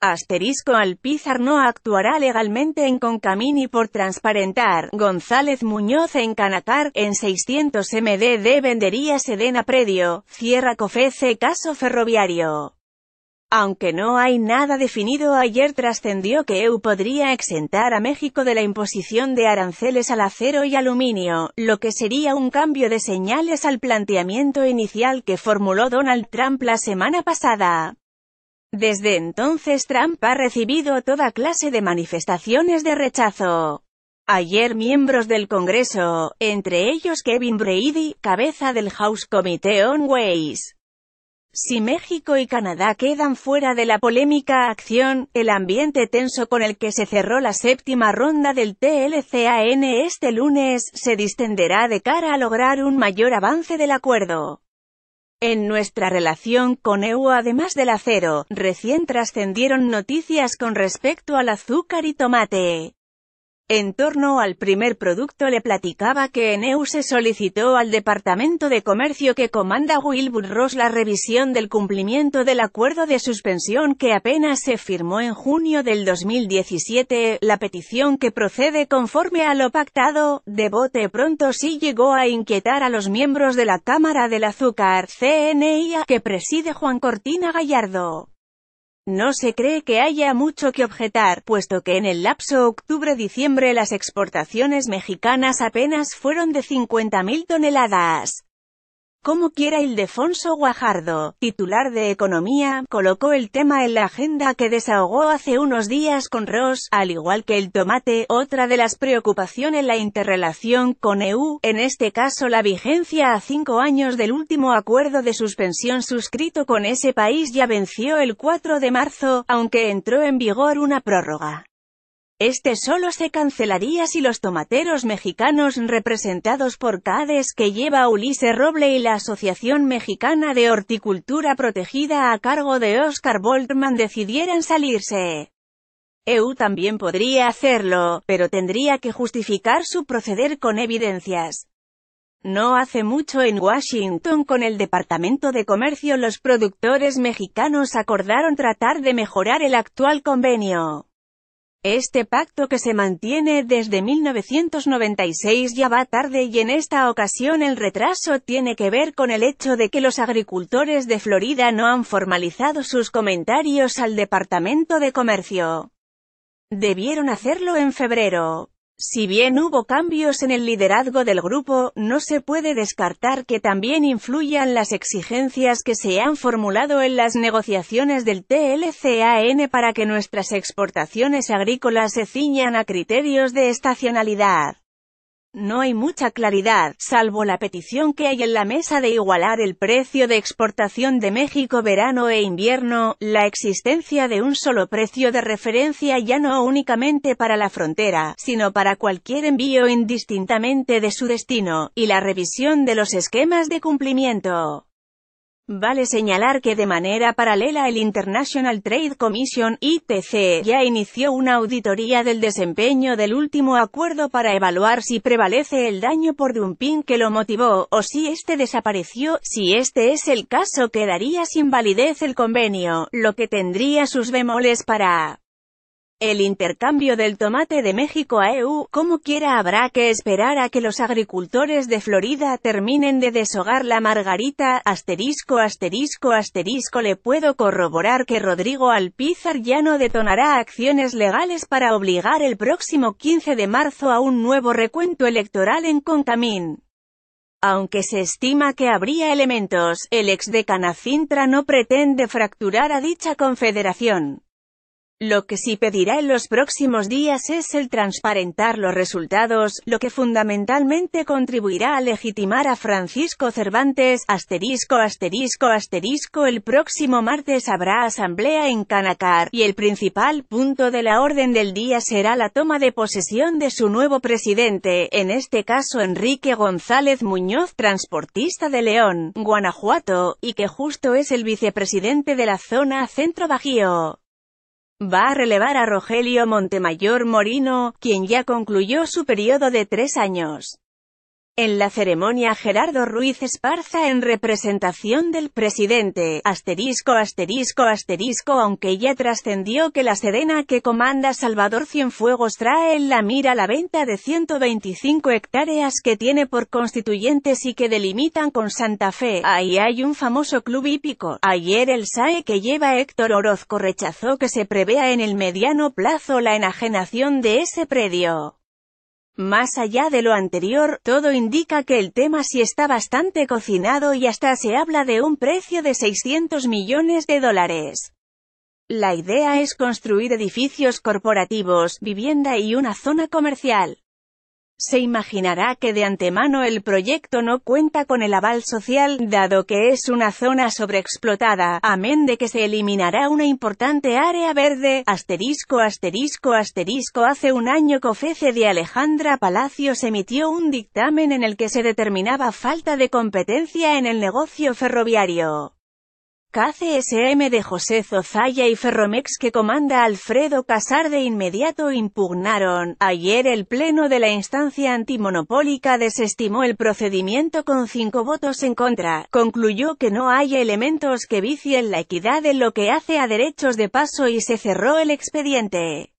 Asterisco Alpizar no actuará legalmente en Concamini por transparentar. González Muñoz en Canacar, en 600 MDD vendería Sedena Predio, cierra COFECE caso ferroviario. Aunque no hay nada definido ayer trascendió que EU podría exentar a México de la imposición de aranceles al acero y aluminio, lo que sería un cambio de señales al planteamiento inicial que formuló Donald Trump la semana pasada. Desde entonces Trump ha recibido toda clase de manifestaciones de rechazo. Ayer miembros del Congreso, entre ellos Kevin Brady, cabeza del House Committee on Ways. Si México y Canadá quedan fuera de la polémica acción, el ambiente tenso con el que se cerró la séptima ronda del TLCAN este lunes, se distenderá de cara a lograr un mayor avance del acuerdo. En nuestra relación con EU además del acero, recién trascendieron noticias con respecto al azúcar y tomate. En torno al primer producto le platicaba que en EU se solicitó al Departamento de Comercio que comanda Wilbur Ross la revisión del cumplimiento del acuerdo de suspensión que apenas se firmó en junio del 2017, la petición que procede conforme a lo pactado, de bote pronto sí llegó a inquietar a los miembros de la Cámara del Azúcar, CNIA, que preside Juan Cortina Gallardo. No se cree que haya mucho que objetar, puesto que en el lapso octubre-diciembre las exportaciones mexicanas apenas fueron de 50.000 toneladas. Como quiera Ildefonso Guajardo, titular de Economía, colocó el tema en la agenda que desahogó hace unos días con Ross, al igual que el tomate, otra de las preocupaciones la interrelación con EU, en este caso la vigencia a cinco años del último acuerdo de suspensión suscrito con ese país ya venció el 4 de marzo, aunque entró en vigor una prórroga. Este solo se cancelaría si los tomateros mexicanos representados por CADES que lleva Ulises Roble y la Asociación Mexicana de Horticultura Protegida a cargo de Oscar Boltman decidieran salirse. EU también podría hacerlo, pero tendría que justificar su proceder con evidencias. No hace mucho en Washington con el Departamento de Comercio los productores mexicanos acordaron tratar de mejorar el actual convenio. Este pacto que se mantiene desde 1996 ya va tarde y en esta ocasión el retraso tiene que ver con el hecho de que los agricultores de Florida no han formalizado sus comentarios al Departamento de Comercio. Debieron hacerlo en febrero. Si bien hubo cambios en el liderazgo del grupo, no se puede descartar que también influyan las exigencias que se han formulado en las negociaciones del TLCAN para que nuestras exportaciones agrícolas se ciñan a criterios de estacionalidad. No hay mucha claridad, salvo la petición que hay en la mesa de igualar el precio de exportación de México verano e invierno, la existencia de un solo precio de referencia ya no únicamente para la frontera, sino para cualquier envío indistintamente de su destino, y la revisión de los esquemas de cumplimiento. Vale señalar que de manera paralela el International Trade Commission, ITC, ya inició una auditoría del desempeño del último acuerdo para evaluar si prevalece el daño por dumping que lo motivó, o si este desapareció, si este es el caso quedaría sin validez el convenio, lo que tendría sus bemoles para el intercambio del tomate de México a EU, como quiera habrá que esperar a que los agricultores de Florida terminen de deshogar la margarita, asterisco asterisco asterisco le puedo corroborar que Rodrigo Alpizar ya no detonará acciones legales para obligar el próximo 15 de marzo a un nuevo recuento electoral en Concamín. Aunque se estima que habría elementos, el ex de Canacintra no pretende fracturar a dicha confederación. Lo que sí pedirá en los próximos días es el transparentar los resultados, lo que fundamentalmente contribuirá a legitimar a Francisco Cervantes, asterisco asterisco asterisco el próximo martes habrá asamblea en Canacar, y el principal punto de la orden del día será la toma de posesión de su nuevo presidente, en este caso Enrique González Muñoz, transportista de León, Guanajuato, y que justo es el vicepresidente de la zona Centro Bajío. Va a relevar a Rogelio Montemayor Morino, quien ya concluyó su periodo de tres años. En la ceremonia Gerardo Ruiz Esparza en representación del presidente, asterisco asterisco asterisco aunque ya trascendió que la Sedena que comanda Salvador Cienfuegos trae en la mira la venta de 125 hectáreas que tiene por constituyentes y que delimitan con Santa Fe. Ahí hay un famoso club hípico. Ayer el SAE que lleva Héctor Orozco rechazó que se prevea en el mediano plazo la enajenación de ese predio. Más allá de lo anterior, todo indica que el tema sí está bastante cocinado y hasta se habla de un precio de 600 millones de dólares. La idea es construir edificios corporativos, vivienda y una zona comercial. Se imaginará que de antemano el proyecto no cuenta con el aval social, dado que es una zona sobreexplotada, amén de que se eliminará una importante área verde, asterisco asterisco asterisco hace un año COFECE de Alejandra Palacios emitió un dictamen en el que se determinaba falta de competencia en el negocio ferroviario. KCSM de José Zozaya y Ferromex que comanda Alfredo Casar de inmediato impugnaron. Ayer el pleno de la instancia antimonopólica desestimó el procedimiento con cinco votos en contra. Concluyó que no hay elementos que vicien la equidad en lo que hace a derechos de paso y se cerró el expediente.